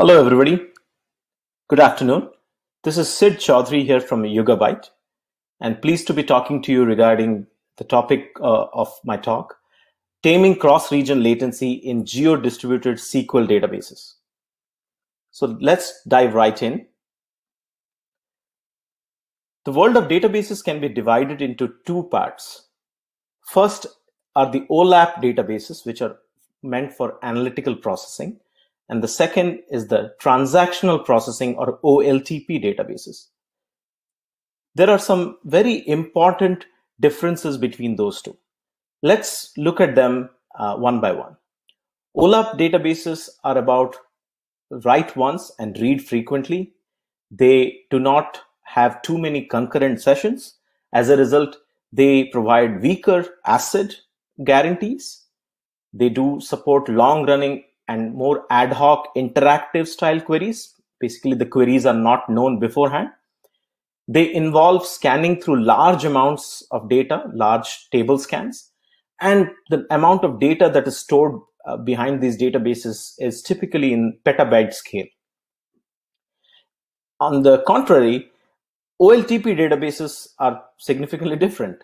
Hello, everybody. Good afternoon. This is Sid Choudhury here from Yugabyte, and pleased to be talking to you regarding the topic uh, of my talk taming cross region latency in geo distributed SQL databases. So let's dive right in. The world of databases can be divided into two parts. First are the OLAP databases, which are meant for analytical processing and the second is the transactional processing or OLTP databases. There are some very important differences between those two. Let's look at them uh, one by one. OLAP databases are about write once and read frequently. They do not have too many concurrent sessions. As a result, they provide weaker ACID guarantees. They do support long running and more ad hoc interactive style queries. Basically, the queries are not known beforehand. They involve scanning through large amounts of data, large table scans, and the amount of data that is stored uh, behind these databases is typically in petabyte scale. On the contrary, OLTP databases are significantly different.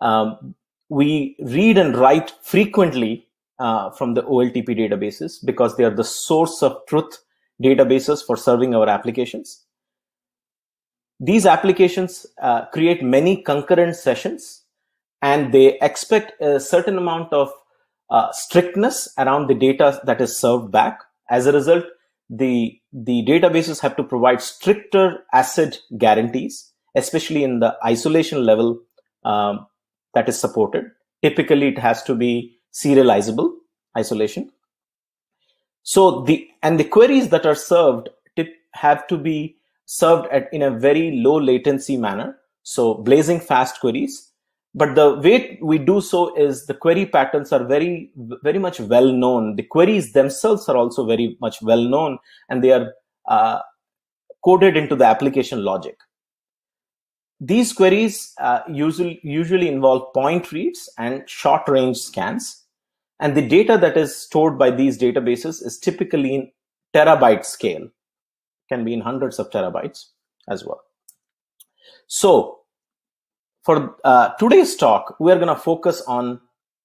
Um, we read and write frequently uh, from the OLTP databases because they are the source of truth databases for serving our applications. These applications uh, create many concurrent sessions and they expect a certain amount of uh, strictness around the data that is served back. As a result, the, the databases have to provide stricter ACID guarantees, especially in the isolation level um, that is supported. Typically, it has to be serializable isolation. So the and the queries that are served have to be served at in a very low latency manner. So blazing fast queries. But the way we do so is the query patterns are very, very much well known. The queries themselves are also very much well known and they are uh, coded into the application logic. These queries uh, usually, usually involve point reads and short range scans. And the data that is stored by these databases is typically in terabyte scale, can be in hundreds of terabytes as well. So for uh, today's talk, we're going to focus on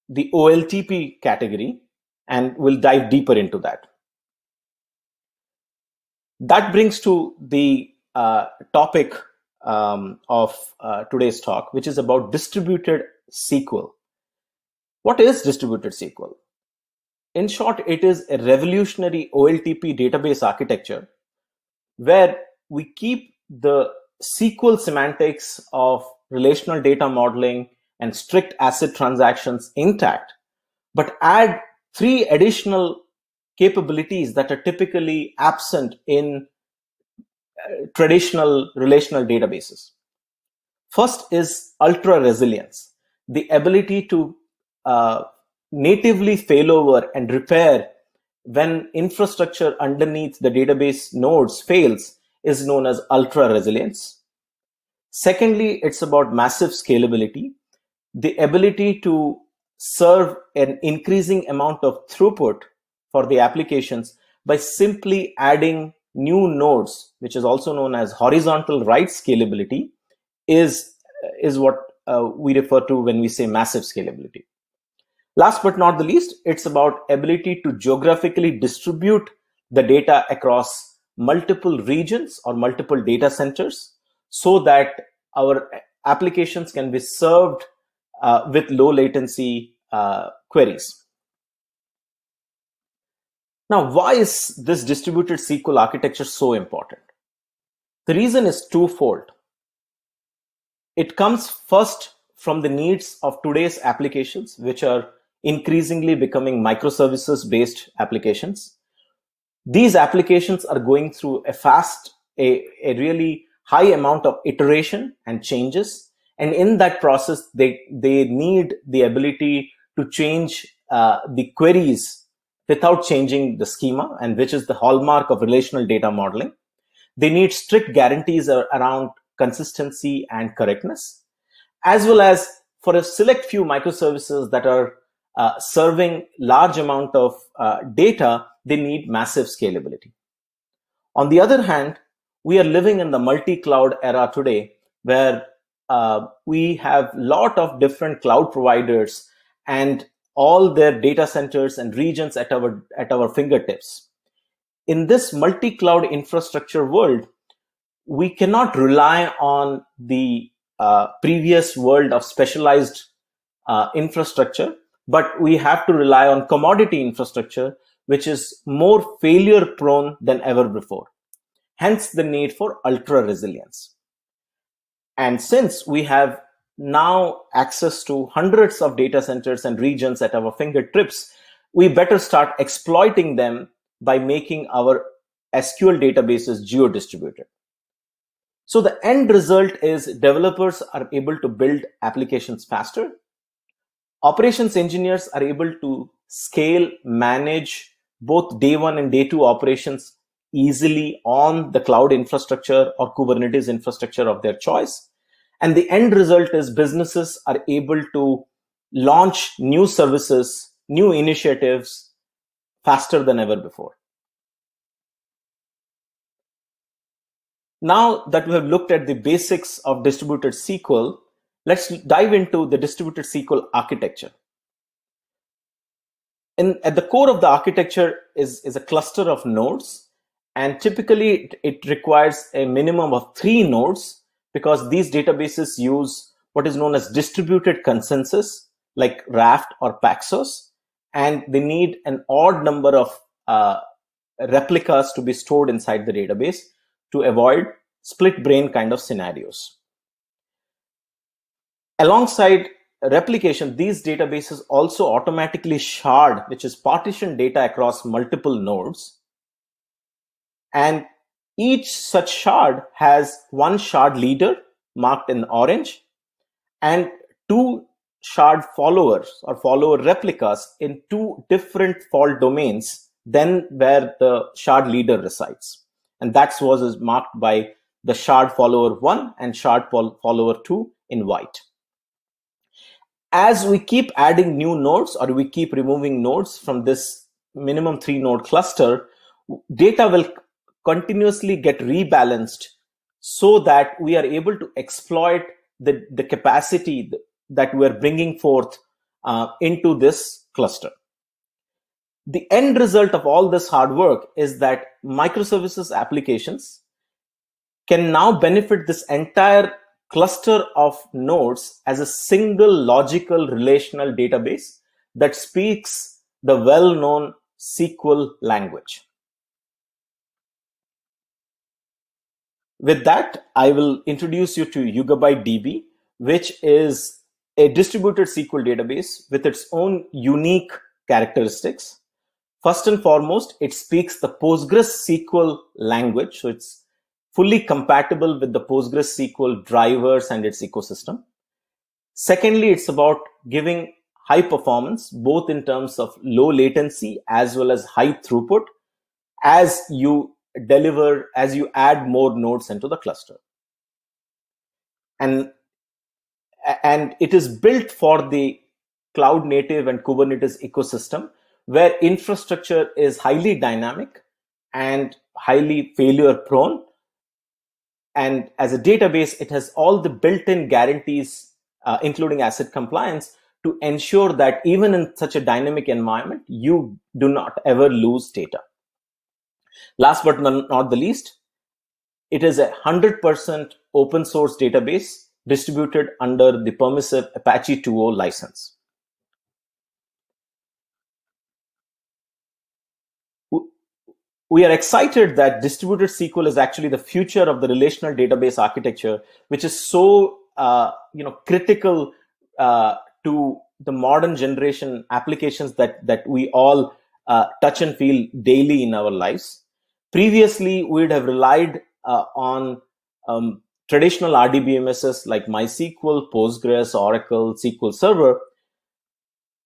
the OLTP category and we'll dive deeper into that. That brings to the uh, topic um, of uh, today's talk, which is about distributed SQL. What is distributed SQL? In short, it is a revolutionary OLTP database architecture where we keep the SQL semantics of relational data modeling and strict ACID transactions intact, but add three additional capabilities that are typically absent in uh, traditional relational databases. First is ultra resilience, the ability to natively failover and repair when infrastructure underneath the database nodes fails is known as ultra resilience. Secondly, it's about massive scalability, the ability to serve an increasing amount of throughput for the applications by simply adding new nodes, which is also known as horizontal write scalability, is, is what uh, we refer to when we say massive scalability. Last but not the least, it's about ability to geographically distribute the data across multiple regions or multiple data centers so that our applications can be served uh, with low latency uh, queries. Now, why is this distributed SQL architecture so important? The reason is twofold. It comes first from the needs of today's applications, which are increasingly becoming microservices based applications. These applications are going through a fast, a, a really high amount of iteration and changes. And in that process, they, they need the ability to change uh, the queries without changing the schema, and which is the hallmark of relational data modeling. They need strict guarantees around consistency and correctness, as well as for a select few microservices that are uh, serving large amount of uh, data, they need massive scalability. On the other hand, we are living in the multi-cloud era today where uh, we have lot of different cloud providers and all their data centers and regions at our at our fingertips. In this multi-cloud infrastructure world, we cannot rely on the uh, previous world of specialized uh, infrastructure, but we have to rely on commodity infrastructure, which is more failure prone than ever before. Hence the need for ultra resilience. And since we have now access to hundreds of data centers and regions at our fingertips, we better start exploiting them by making our SQL databases geo-distributed. So the end result is developers are able to build applications faster. Operations engineers are able to scale, manage both day one and day two operations easily on the cloud infrastructure or Kubernetes infrastructure of their choice. And the end result is businesses are able to launch new services, new initiatives faster than ever before. Now that we have looked at the basics of distributed SQL, let's dive into the distributed SQL architecture. In, at the core of the architecture is, is a cluster of nodes, and typically it, it requires a minimum of three nodes because these databases use what is known as distributed consensus, like Raft or Paxos, and they need an odd number of uh, replicas to be stored inside the database to avoid split brain kind of scenarios. Alongside replication, these databases also automatically shard, which is partition data across multiple nodes. And each such shard has one shard leader marked in orange and two shard followers or follower replicas in two different fault domains than where the shard leader resides. And that was marked by the shard follower 1 and shard follower 2 in white. As we keep adding new nodes or we keep removing nodes from this minimum three node cluster, data will continuously get rebalanced so that we are able to exploit the, the capacity that we're bringing forth uh, into this cluster. The end result of all this hard work is that microservices applications can now benefit this entire cluster of nodes as a single logical relational database that speaks the well-known SQL language. With that, I will introduce you to Yugabyte DB, which is a distributed SQL database with its own unique characteristics. First and foremost, it speaks the PostgreSQL language. So it's fully compatible with the PostgreSQL drivers and its ecosystem. Secondly, it's about giving high performance, both in terms of low latency as well as high throughput as you deliver, as you add more nodes into the cluster. And, and it is built for the cloud native and Kubernetes ecosystem where infrastructure is highly dynamic and highly failure prone. And as a database, it has all the built-in guarantees, uh, including ACID compliance, to ensure that even in such a dynamic environment, you do not ever lose data. Last but not the least, it is a 100% open source database distributed under the permissive Apache 2.0 license. We are excited that distributed SQL is actually the future of the relational database architecture, which is so uh, you know critical uh, to the modern generation applications that that we all uh, touch and feel daily in our lives. Previously, we'd have relied uh, on um, traditional RDBMSs like MySQL, Postgres, Oracle, SQL Server.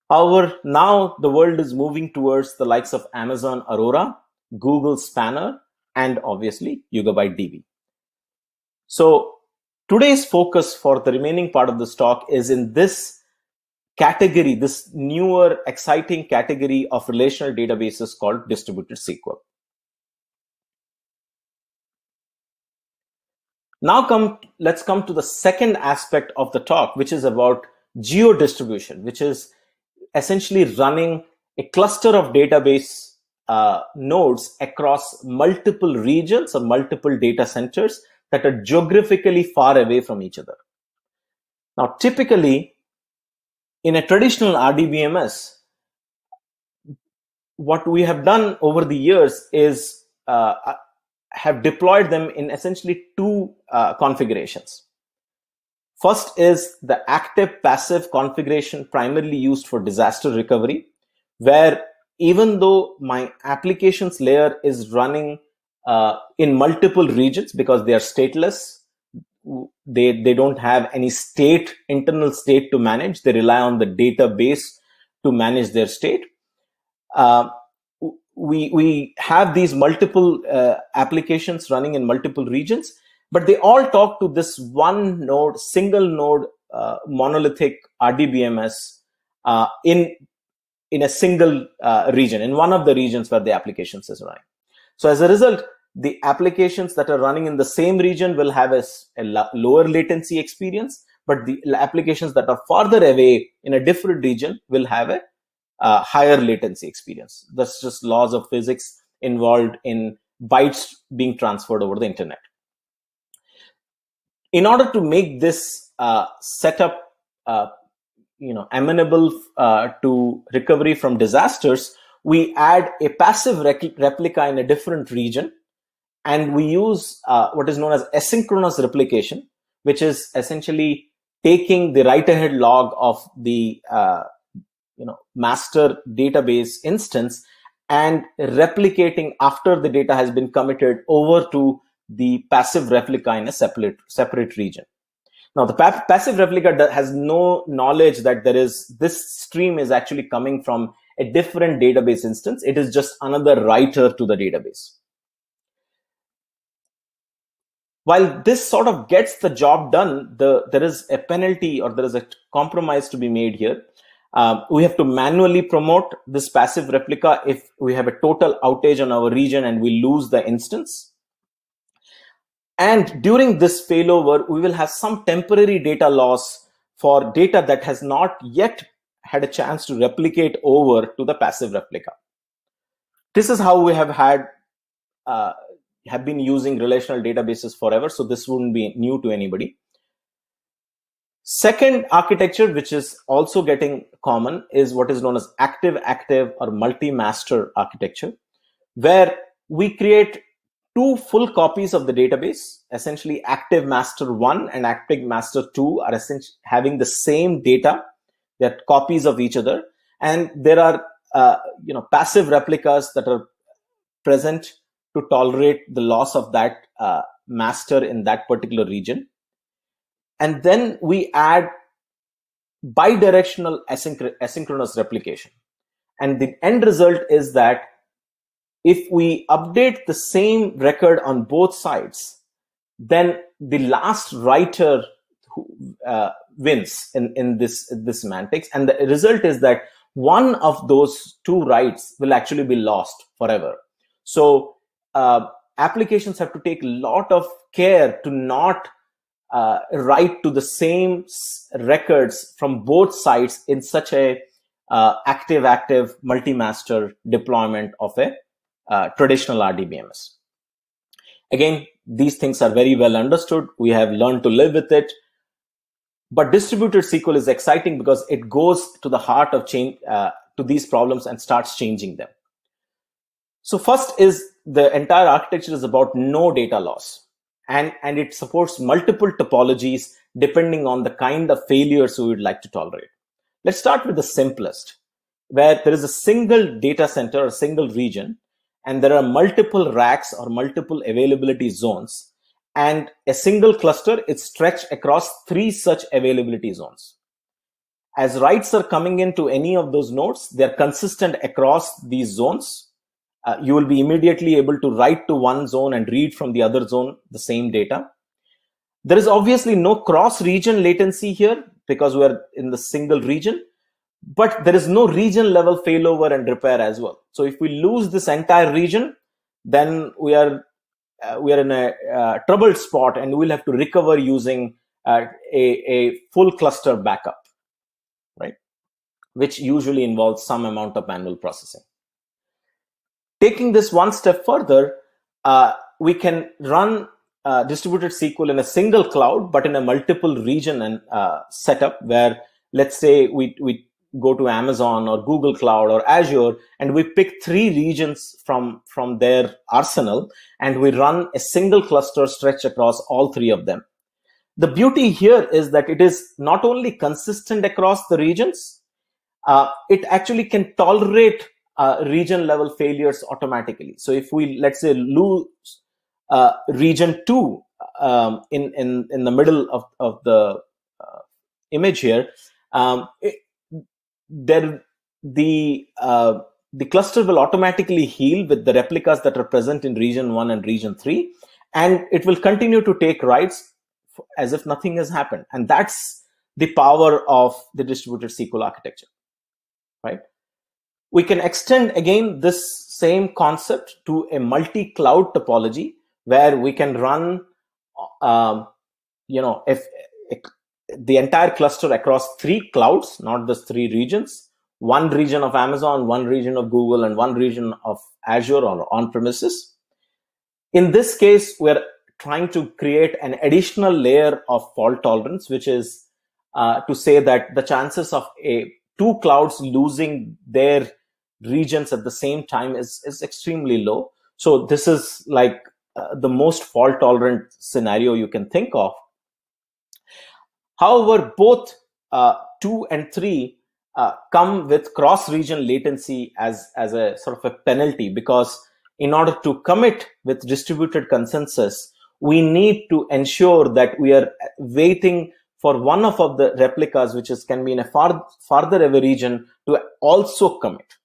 However, now the world is moving towards the likes of Amazon Aurora, Google Spanner, and obviously Yugabyte DB. So today's focus for the remaining part of the talk is in this category, this newer, exciting category of relational databases called distributed SQL. Now come, let's come to the second aspect of the talk, which is about geo distribution, which is essentially running a cluster of database uh, nodes across multiple regions or multiple data centers that are geographically far away from each other. Now, typically, in a traditional RDBMS, what we have done over the years is uh, uh, have deployed them in essentially two uh, configurations. First is the active passive configuration primarily used for disaster recovery, where even though my applications layer is running uh, in multiple regions because they are stateless, they, they don't have any state, internal state to manage. They rely on the database to manage their state. Uh, we, we have these multiple uh, applications running in multiple regions but they all talk to this one node, single node, uh, monolithic RDBMS uh, in in a single uh, region, in one of the regions where the applications is running. So as a result, the applications that are running in the same region will have a, a lower latency experience, but the applications that are farther away in a different region will have a uh, higher latency experience. That's just laws of physics involved in bytes being transferred over the internet in order to make this uh, setup uh, you know amenable uh, to recovery from disasters we add a passive replica in a different region and we use uh, what is known as asynchronous replication which is essentially taking the write ahead log of the uh, you know master database instance and replicating after the data has been committed over to the passive replica in a separate separate region. Now, the pa passive replica has no knowledge that there is this stream is actually coming from a different database instance. It is just another writer to the database. While this sort of gets the job done, the, there is a penalty or there is a compromise to be made here. Um, we have to manually promote this passive replica if we have a total outage on our region and we lose the instance and during this failover, we will have some temporary data loss for data that has not yet had a chance to replicate over to the passive replica. This is how we have had uh, have been using relational databases forever. So this wouldn't be new to anybody. Second architecture, which is also getting common, is what is known as active-active or multi-master architecture, where we create two full copies of the database, essentially active master one and active master two are essentially having the same data. They're copies of each other. And there are, uh, you know, passive replicas that are present to tolerate the loss of that uh, master in that particular region. And then we add bidirectional asynchronous replication. And the end result is that if we update the same record on both sides, then the last writer who, uh, wins in, in this, this semantics. And the result is that one of those two writes will actually be lost forever. So uh, applications have to take a lot of care to not uh, write to the same records from both sides in such a uh, active active multi-master deployment of a uh, traditional RDBMS. Again, these things are very well understood. We have learned to live with it. But distributed SQL is exciting because it goes to the heart of change uh, to these problems and starts changing them. So first is the entire architecture is about no data loss and, and it supports multiple topologies depending on the kind of failures we would like to tolerate. Let's start with the simplest where there is a single data center, a single region and there are multiple racks or multiple availability zones and a single cluster is stretched across three such availability zones. As writes are coming into any of those nodes, they're consistent across these zones. Uh, you will be immediately able to write to one zone and read from the other zone the same data. There is obviously no cross region latency here because we're in the single region but there is no region level failover and repair as well. So if we lose this entire region, then we are uh, we are in a uh, troubled spot and we'll have to recover using uh, a, a full cluster backup, right? Which usually involves some amount of manual processing. Taking this one step further, uh, we can run uh, distributed SQL in a single cloud, but in a multiple region and uh, setup where, let's say, we, we go to Amazon or Google Cloud or Azure, and we pick three regions from, from their arsenal, and we run a single cluster stretch across all three of them. The beauty here is that it is not only consistent across the regions, uh, it actually can tolerate uh, region level failures automatically. So if we, let's say, lose uh, region two um, in, in, in the middle of, of the uh, image here, um, it, there the uh, the cluster will automatically heal with the replicas that are present in region 1 and region 3 and it will continue to take writes as if nothing has happened. And that's the power of the distributed sql architecture right? We can extend again this same concept to a multi-cloud topology where we can run um, you know if the entire cluster across three clouds, not just three regions, one region of Amazon, one region of Google, and one region of Azure or on premises. In this case, we're trying to create an additional layer of fault tolerance, which is uh, to say that the chances of a two clouds losing their regions at the same time is, is extremely low. So this is like uh, the most fault tolerant scenario you can think of. However, both uh, 2 and 3 uh, come with cross-region latency as, as a sort of a penalty because in order to commit with distributed consensus, we need to ensure that we are waiting for one of, of the replicas, which is can be in a far farther away region, to also commit.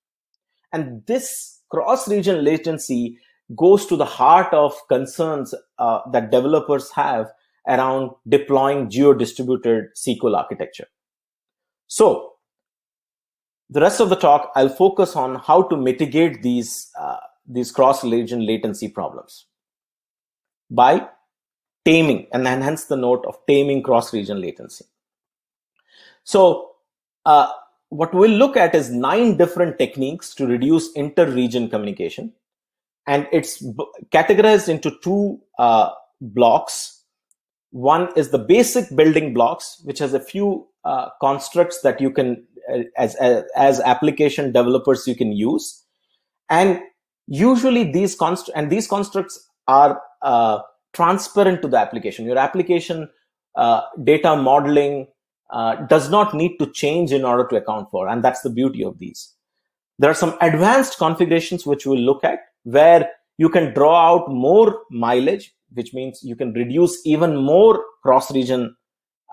And this cross-region latency goes to the heart of concerns uh, that developers have around deploying geo-distributed SQL architecture. So the rest of the talk, I'll focus on how to mitigate these, uh, these cross-region latency problems by taming, and hence the note of taming cross-region latency. So uh, what we'll look at is nine different techniques to reduce inter-region communication. And it's categorized into two uh, blocks one is the basic building blocks, which has a few uh, constructs that you can, uh, as, as, as application developers, you can use. And usually these constructs, and these constructs are uh, transparent to the application. Your application uh, data modeling uh, does not need to change in order to account for. And that's the beauty of these. There are some advanced configurations which we'll look at where you can draw out more mileage which means you can reduce even more cross-region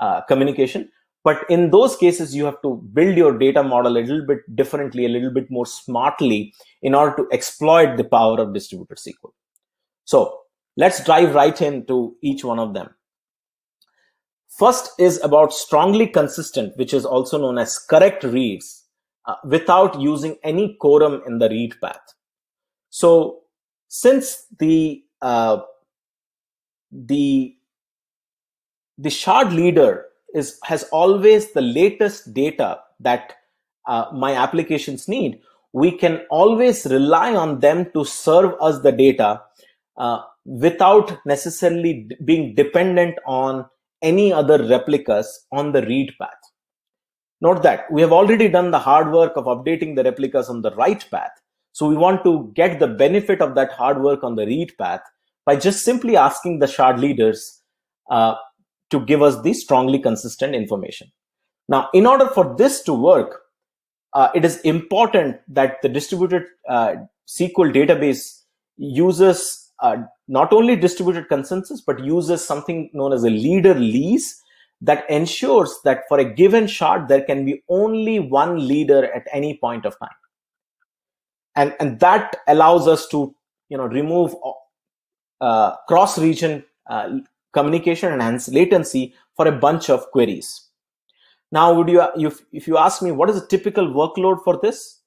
uh, communication. But in those cases, you have to build your data model a little bit differently, a little bit more smartly in order to exploit the power of distributed SQL. So let's dive right into each one of them. First is about strongly consistent, which is also known as correct reads uh, without using any quorum in the read path. So since the uh, the the shard leader is has always the latest data that uh, my applications need. We can always rely on them to serve us the data uh, without necessarily being dependent on any other replicas on the read path. Note that we have already done the hard work of updating the replicas on the write path. So we want to get the benefit of that hard work on the read path by just simply asking the shard leaders uh, to give us the strongly consistent information. Now, in order for this to work, uh, it is important that the distributed uh, SQL database uses uh, not only distributed consensus, but uses something known as a leader lease that ensures that for a given shard, there can be only one leader at any point of time. And, and that allows us to you know, remove uh, cross-region uh, communication and hence latency for a bunch of queries. Now, would you, if, if you ask me what is a typical workload for this?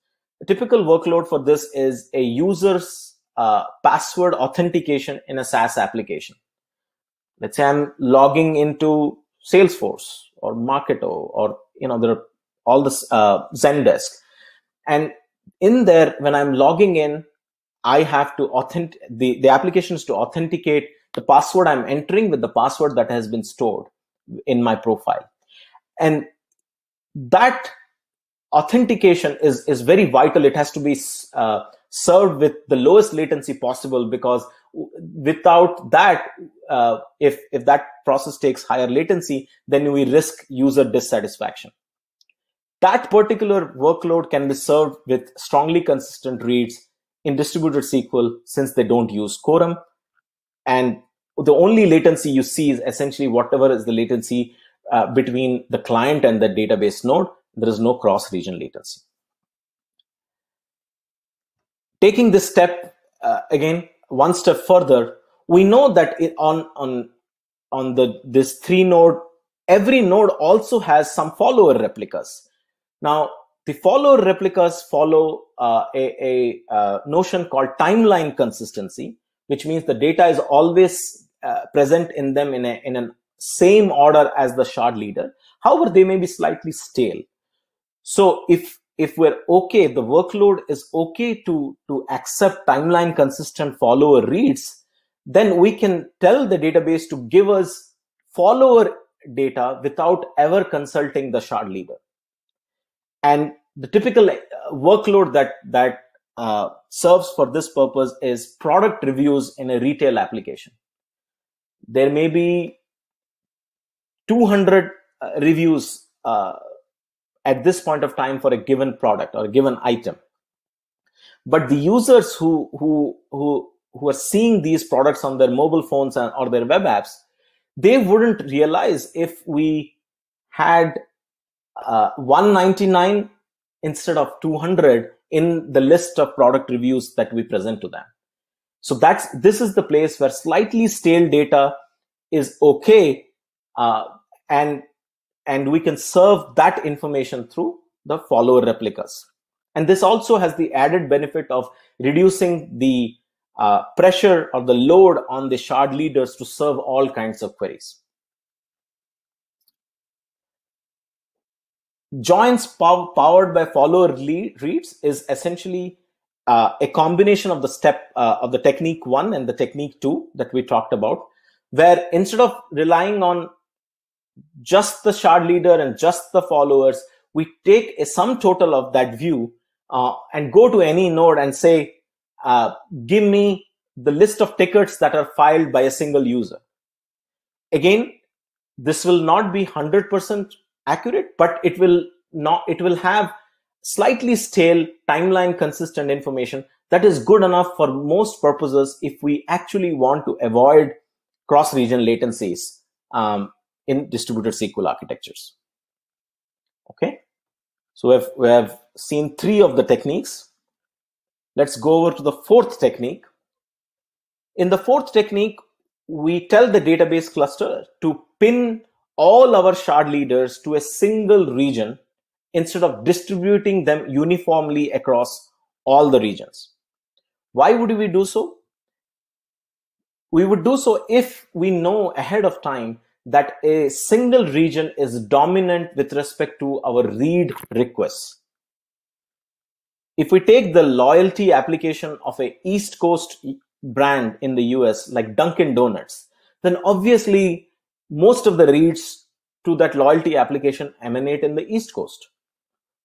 A typical workload for this is a user's uh, password authentication in a SaaS application. Let's say I'm logging into Salesforce or Marketo or you know there are all this uh, Zendesk, and in there when I'm logging in, I have to authentic the the application is to authenticate the password I'm entering with the password that has been stored in my profile, and that authentication is is very vital. It has to be uh, served with the lowest latency possible because without that, uh, if if that process takes higher latency, then we risk user dissatisfaction. That particular workload can be served with strongly consistent reads in distributed SQL since they don't use quorum. And the only latency you see is essentially whatever is the latency uh, between the client and the database node. There is no cross region latency. Taking this step uh, again, one step further, we know that it, on on on the this three node, every node also has some follower replicas. Now, the follower replicas follow uh, a, a uh, notion called timeline consistency, which means the data is always uh, present in them in a in a same order as the shard leader. However, they may be slightly stale. So if if we're okay, the workload is okay to, to accept timeline consistent follower reads, then we can tell the database to give us follower data without ever consulting the shard leader. And the typical uh, workload that, that uh, serves for this purpose is product reviews in a retail application. There may be 200 uh, reviews uh, at this point of time for a given product or a given item but the users who who who who are seeing these products on their mobile phones or their web apps they wouldn't realize if we had uh, 199 instead of 200 in the list of product reviews that we present to them so that's this is the place where slightly stale data is okay uh, and and we can serve that information through the follower replicas. And this also has the added benefit of reducing the uh, pressure or the load on the shard leaders to serve all kinds of queries. Joins pow powered by follower reads is essentially uh, a combination of the step uh, of the technique one and the technique two that we talked about, where instead of relying on just the shard leader and just the followers, we take a sum total of that view uh, and go to any node and say, uh, give me the list of tickets that are filed by a single user. Again, this will not be 100% accurate, but it will not, it will have slightly stale timeline consistent information that is good enough for most purposes if we actually want to avoid cross region latencies um, in distributed SQL architectures. Okay, so we have, we have seen three of the techniques. Let's go over to the fourth technique. In the fourth technique, we tell the database cluster to pin all our shard leaders to a single region instead of distributing them uniformly across all the regions. Why would we do so? We would do so if we know ahead of time that a single region is dominant with respect to our read requests. If we take the loyalty application of a East Coast brand in the US like Dunkin' Donuts, then obviously most of the reads to that loyalty application emanate in the East Coast.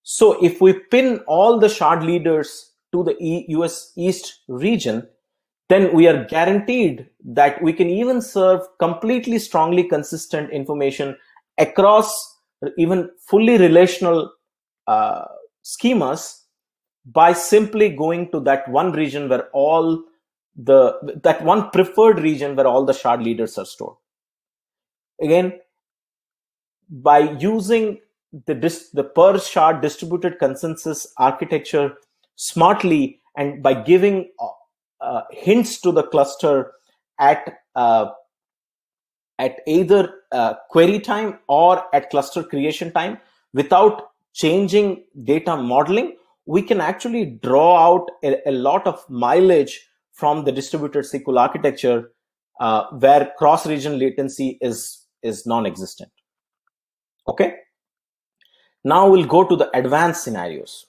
So if we pin all the shard leaders to the US East region, then we are guaranteed that we can even serve completely strongly consistent information across even fully relational uh, schemas by simply going to that one region where all the that one preferred region where all the shard leaders are stored again by using the dis- the per shard distributed consensus architecture smartly and by giving uh, hints to the cluster at uh, at either uh, query time or at cluster creation time without changing data modeling we can actually draw out a, a lot of mileage from the distributed SQL architecture uh, where cross-region latency is, is non-existent. Okay. Now we'll go to the advanced scenarios.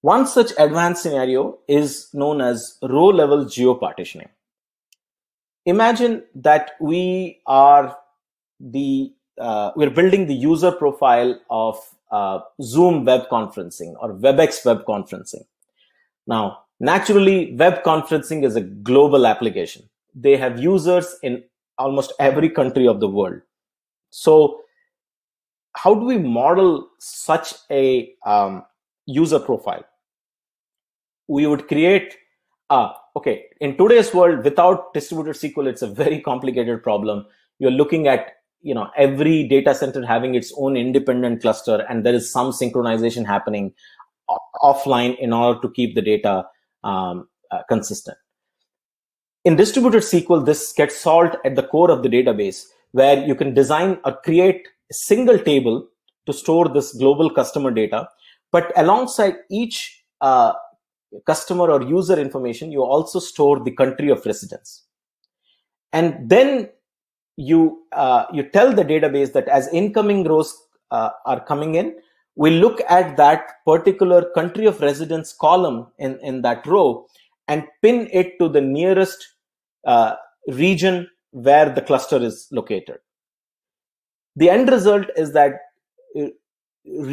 One such advanced scenario is known as row level geopartitioning. Imagine that we are the uh, we're building the user profile of uh, Zoom web conferencing or WebEx web conferencing. Now, naturally, web conferencing is a global application. They have users in almost every country of the world. So, how do we model such a um, user profile? We would create, uh, okay, in today's world, without distributed SQL, it's a very complicated problem. You're looking at you know every data center having its own independent cluster and there is some synchronization happening offline in order to keep the data um, uh, consistent in distributed sql this gets solved at the core of the database where you can design or create a single table to store this global customer data. But alongside each uh, customer or user information you also store the country of residence. And then you uh, you tell the database that as incoming rows uh, are coming in we look at that particular country of residence column in, in that row and pin it to the nearest uh, region where the cluster is located the end result is that uh,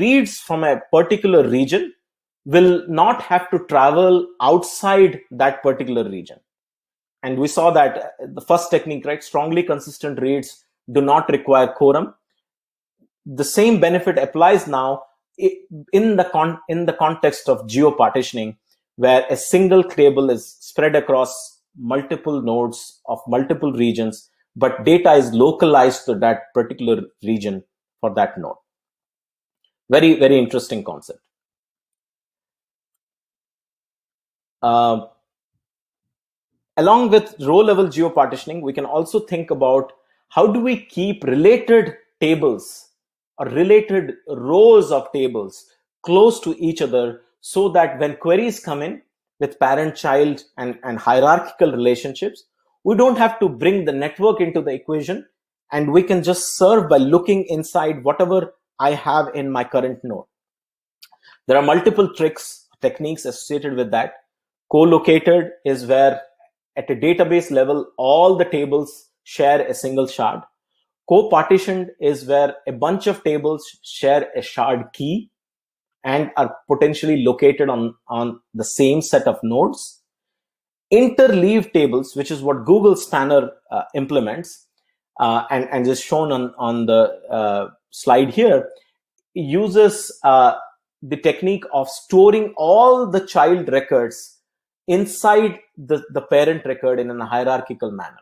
reads from a particular region will not have to travel outside that particular region and we saw that uh, the first technique, right, strongly consistent reads do not require quorum. The same benefit applies now in the con- in the context of geo partitioning, where a single table is spread across multiple nodes of multiple regions, but data is localized to that particular region for that node. Very, very interesting concept. Uh, along with row level geopartitioning, we can also think about how do we keep related tables or related rows of tables close to each other so that when queries come in with parent child and, and hierarchical relationships, we don't have to bring the network into the equation and we can just serve by looking inside whatever I have in my current node. There are multiple tricks, techniques associated with that. Co-located is where at a database level, all the tables share a single shard. Co-partitioned is where a bunch of tables share a shard key and are potentially located on, on the same set of nodes. Interleave tables, which is what Google Spanner uh, implements, uh, and, and is shown on, on the uh, slide here, uses uh, the technique of storing all the child records inside the, the parent record in a hierarchical manner.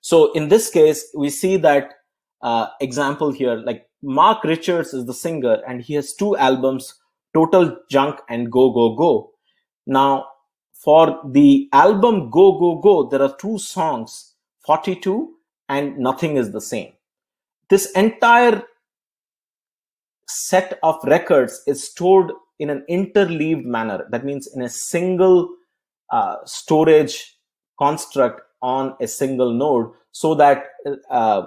So in this case, we see that uh, example here, like Marc Richards is the singer and he has two albums, Total Junk and Go Go Go. Now, for the album Go Go Go, there are two songs, 42 and Nothing is the Same. This entire set of records is stored in an interleaved manner. That means in a single uh, storage construct on a single node so that uh,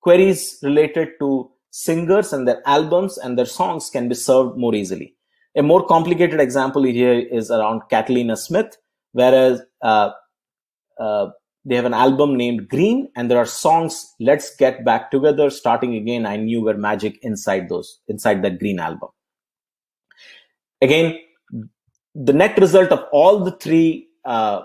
queries related to singers and their albums and their songs can be served more easily. A more complicated example here is around Catalina Smith, whereas uh, uh, they have an album named Green, and there are songs "Let's Get Back Together," "Starting Again," "I Knew Were Magic" inside those inside that Green album. Again, the net result of all the three uh,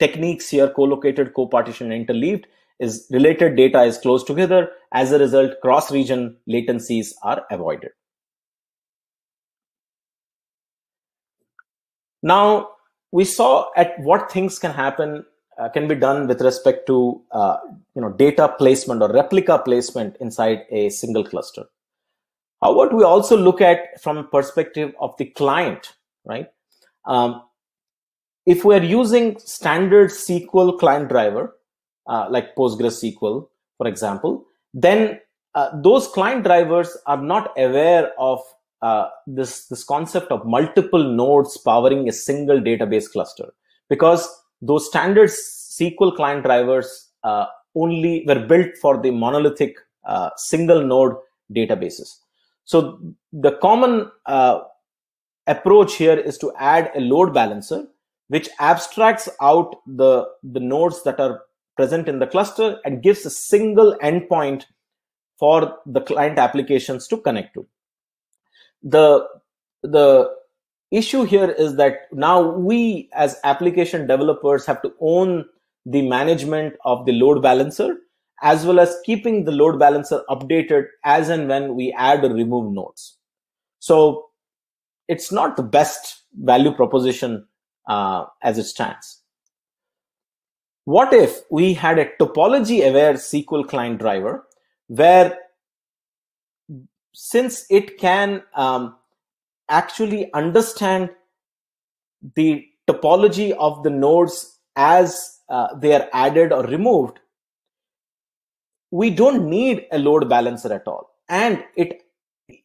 techniques here, co-located, co-partition, interleaved, is related data is close together. As a result, cross-region latencies are avoided. Now, we saw at what things can happen, uh, can be done with respect to uh, you know data placement or replica placement inside a single cluster. How about we also look at from perspective of the client, right? Um, if we're using standard SQL client driver, uh, like PostgreSQL, for example, then uh, those client drivers are not aware of uh, this, this concept of multiple nodes powering a single database cluster. because those standard SQL client drivers uh, only were built for the monolithic uh, single node databases. So the common uh, approach here is to add a load balancer, which abstracts out the, the nodes that are present in the cluster and gives a single endpoint for the client applications to connect to. The, the issue here is that now we as application developers have to own the management of the load balancer as well as keeping the load balancer updated as and when we add or remove nodes. So it's not the best value proposition uh, as it stands. What if we had a topology aware SQL client driver where since it can um, actually understand the topology of the nodes as uh, they are added or removed, we don't need a load balancer at all. And it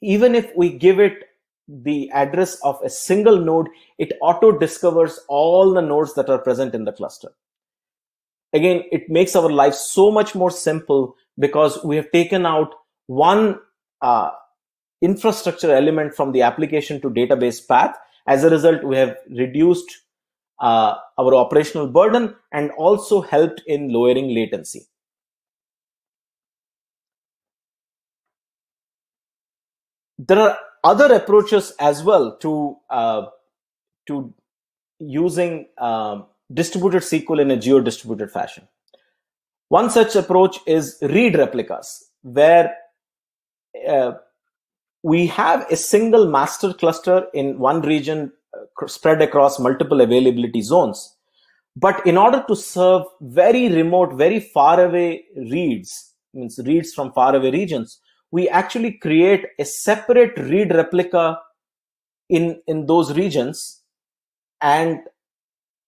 even if we give it the address of a single node, it auto discovers all the nodes that are present in the cluster. Again, it makes our life so much more simple because we have taken out one uh, infrastructure element from the application to database path. As a result, we have reduced uh, our operational burden and also helped in lowering latency. There are other approaches as well to uh, to using uh, distributed SQL in a geo-distributed fashion. One such approach is read replicas, where uh, we have a single master cluster in one region uh, spread across multiple availability zones. But in order to serve very remote, very far away reads, means reads from far away regions, we actually create a separate read replica in, in those regions and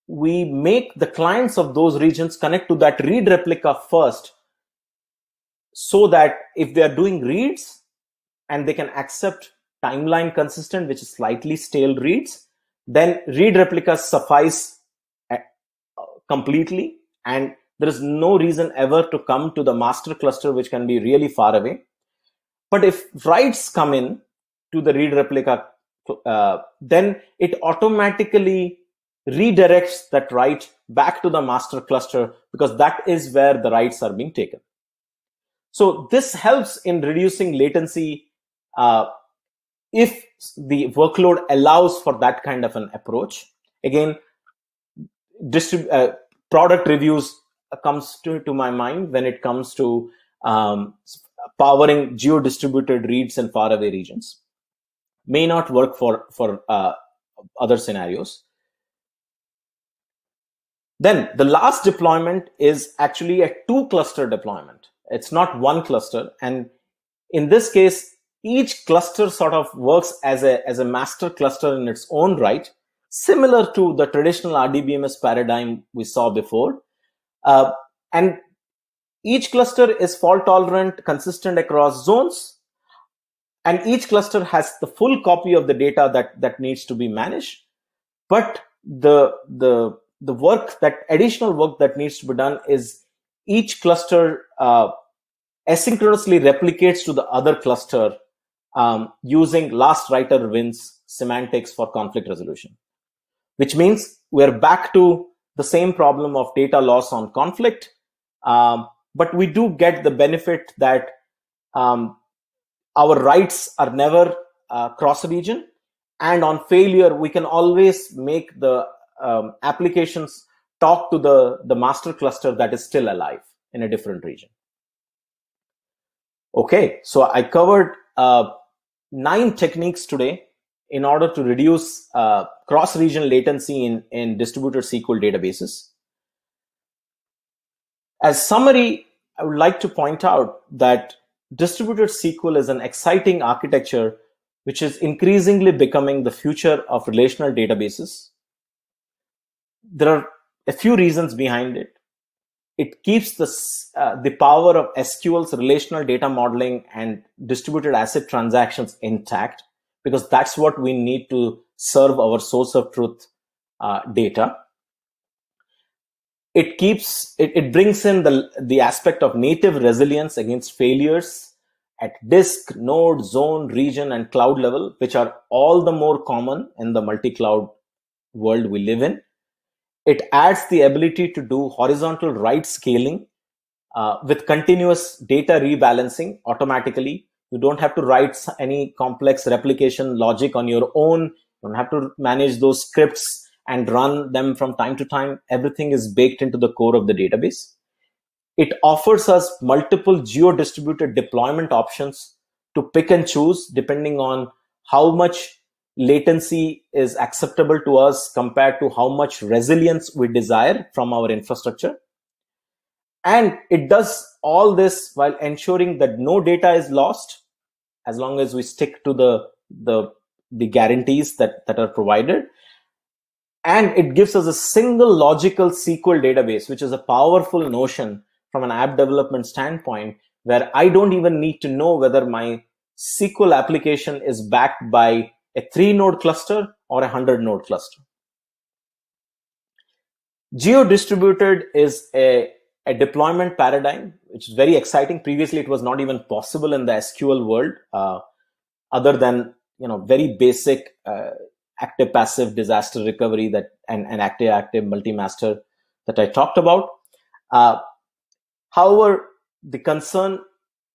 we make the clients of those regions connect to that read replica first so that if they are doing reads and they can accept timeline consistent which is slightly stale reads then read replicas suffice uh, completely. And there is no reason ever to come to the master cluster which can be really far away. But if writes come in to the read replica, uh, then it automatically redirects that write back to the master cluster because that is where the writes are being taken. So this helps in reducing latency uh, if the workload allows for that kind of an approach. Again, distrib- uh, product reviews comes to, to my mind when it comes to um, powering geo-distributed reads in faraway regions. May not work for, for uh, other scenarios. Then the last deployment is actually a two cluster deployment. It's not one cluster. And in this case, each cluster sort of works as a, as a master cluster in its own right, similar to the traditional RDBMS paradigm we saw before. Uh, and each cluster is fault tolerant, consistent across zones, and each cluster has the full copy of the data that, that needs to be managed. But the, the, the work that additional work that needs to be done is each cluster uh, asynchronously replicates to the other cluster um, using last writer wins semantics for conflict resolution, which means we're back to the same problem of data loss on conflict. Um, but we do get the benefit that um, our writes are never uh, cross region and on failure we can always make the um, applications talk to the the master cluster that is still alive in a different region okay so i covered uh, nine techniques today in order to reduce uh, cross region latency in in distributed sql databases as summary, I would like to point out that distributed SQL is an exciting architecture which is increasingly becoming the future of relational databases. There are a few reasons behind it. It keeps the, uh, the power of SQL's relational data modeling and distributed ACID transactions intact because that's what we need to serve our source of truth uh, data. it keeps it, it brings in the the aspect of native resilience against failures at disk, node, zone, region, and cloud level, which are all the more common in the multi-cloud world we live in. It adds the ability to do horizontal write scaling uh, with continuous data rebalancing automatically. You don't have to write any complex replication logic on your own. You don't have to manage those scripts and run them from time to time. Everything is baked into the core of the database. It offers us multiple geo-distributed deployment options to pick and choose depending on how much latency is acceptable to us compared to how much resilience we desire from our infrastructure. And it does all this while ensuring that no data is lost as long as we stick to the, the, the guarantees that, that are provided. And it gives us a single logical SQL database, which is a powerful notion from an app development standpoint, where I don't even need to know whether my SQL application is backed by a three node cluster or a 100 node cluster. Geo distributed is a, a deployment paradigm, which is very exciting. Previously, it was not even possible in the SQL world, uh, other than you know very basic uh, active passive disaster recovery that and, and active active multi-master that I talked about. Uh, however, the concern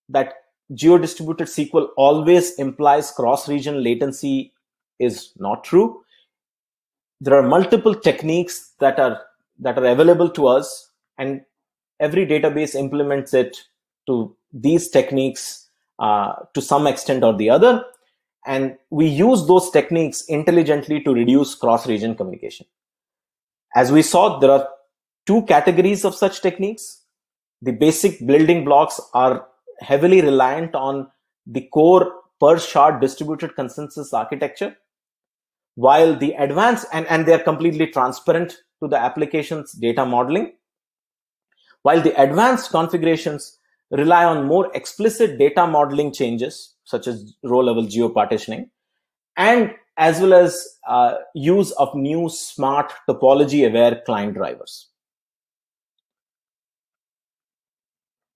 that geo-distributed SQL always implies cross-region latency is not true. There are multiple techniques that are that are available to us, and every database implements it to these techniques uh, to some extent or the other. And we use those techniques intelligently to reduce cross-region communication. As we saw, there are two categories of such techniques. The basic building blocks are heavily reliant on the core per shard distributed consensus architecture while the advanced and, and they're completely transparent to the application's data modeling while the advanced configurations rely on more explicit data modeling changes such as row level geo-partitioning and as well as uh, use of new smart topology aware client drivers.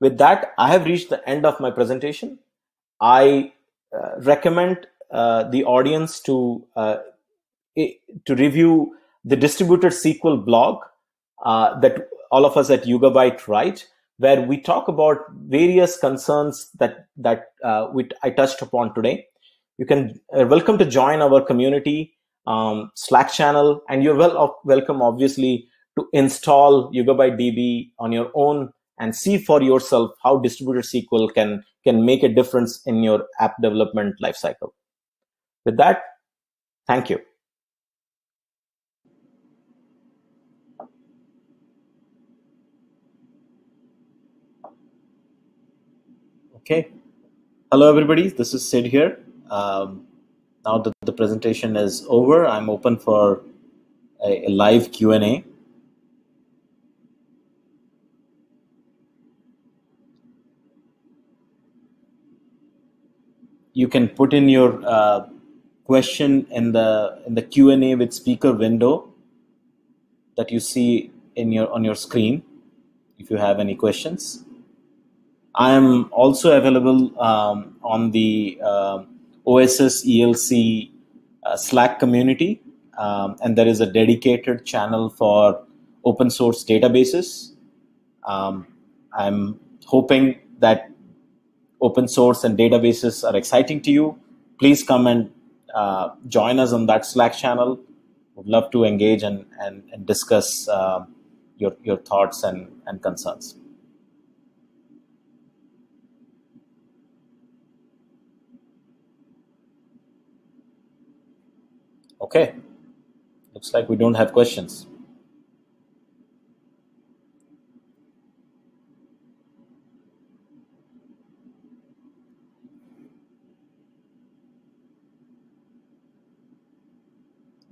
With that i have reached the end of my presentation. I uh, recommend uh, the audience to uh, to review the distributed SQL blog uh, that all of us at Yugabyte write, where we talk about various concerns that that uh, we, I touched upon today. You can uh, welcome to join our community um, Slack channel, and you're well welcome, obviously, to install Yugabyte DB on your own and see for yourself how distributed SQL can can make a difference in your app development lifecycle. With that, thank you. Okay. Hello, everybody. This is Sid here. Um, now that the presentation is over, I'm open for a, a live Q&A. You can put in your uh, question in the in the Q&A with speaker window that you see in your on your screen if you have any questions. I am also available um, on the uh, OSS ELC uh, Slack community, um, and there is a dedicated channel for open source databases. Um, I'm hoping that open source and databases are exciting to you. Please come and uh, join us on that Slack channel. Would love to engage and, and, and discuss uh, your, your thoughts and, and concerns. Okay, looks like we don't have questions.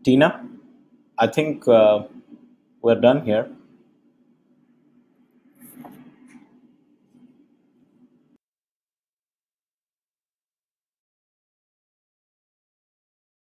Tina, I think uh, we're done here.